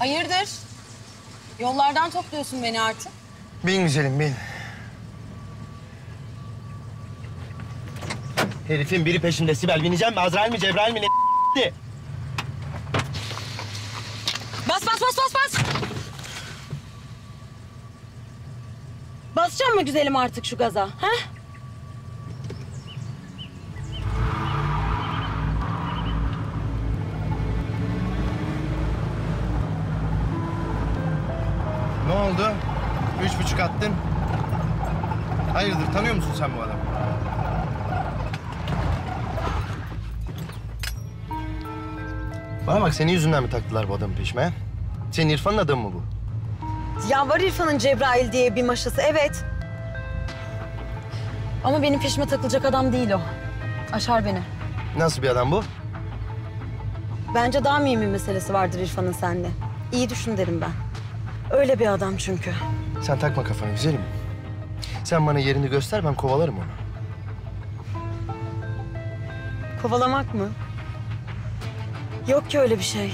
Hayırdır? Yollardan topluyorsun beni artık. Bin güzelim bin. Herifin biri peşimde Sibel bineceğim mi? Azrail mi Cebrail mi ne Bas bas bas bas bas. Basacağım mı güzelim artık şu gaza? Ha? Ne oldu? Üç buçuk attın. Hayırdır tanıyor musun sen bu adamı? Bana bak senin yüzünden mi taktılar bu adamı peşime? Senin İrfan'ın adamı mı bu? Ya var İrfan'ın Cebrail diye bir maşası evet. Ama benim peşime takılacak adam değil o. Aşar beni. Nasıl bir adam bu? Bence daha mühim bir meselesi vardır İrfan'ın sende. İyi düşün derim ben. Öyle bir adam çünkü. Sen takma kafana güzelim. Sen bana yerini göster ben kovalarım onu. Kovalamak mı? Yok ki öyle bir şey.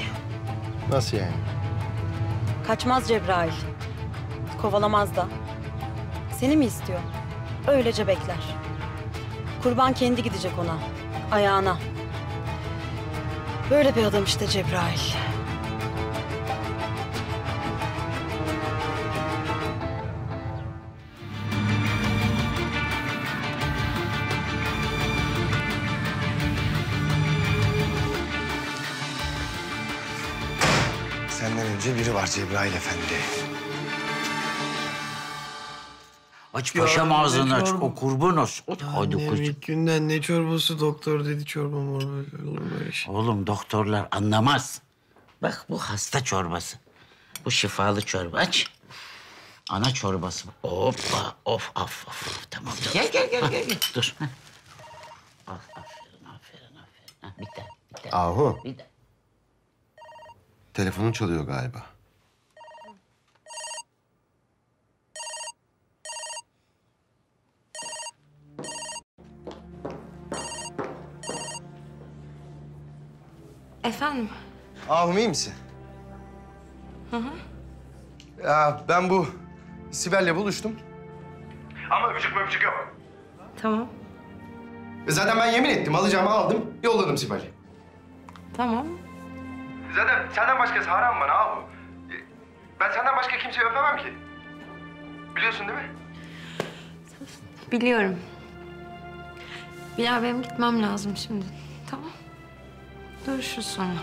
Nasıl yani? Kaçmaz Cebrail. Kovalamaz da. Seni mi istiyor? Öylece bekler. Kurban kendi gidecek ona. Ayağına. Böyle bir adam işte Cebrail. Senden önce biri var Cebrail Efendi. Aç paşam Ya, ağzını ne aç. çorba? O kurban olsun. Hadi kuzum. ilk günden ne çorbası doktor dedi çorba morba olur mu öyle şey? Oğlum doktorlar anlamaz. Bak bu hasta çorbası. Bu şifalı çorba. Aç. Ana çorbası. Hoppa. Of of of. Tamam. Gel gel gel gel. gel. Dur. Al, aferin aferin aferin. Ha, bir tane bir tane. Ahu, Bir tane. Telefonun çalıyor galiba. Efendim? Ahum iyi misin? Hı hı. Ya ben bu Sibel'le buluştum. Ama öpücük öpücük yok. Tamam. E Zaten ben yemin ettim alacağımı aldım yolladım Sibel'i. Tamam. Zaten senden başkası haram bana Ahum. E, Ben senden başka kimseyi öpemem ki. Biliyorsun değil mi? Biliyorum. Bilal benim gitmem lazım şimdi. Tamam. Görüşürüz sonra.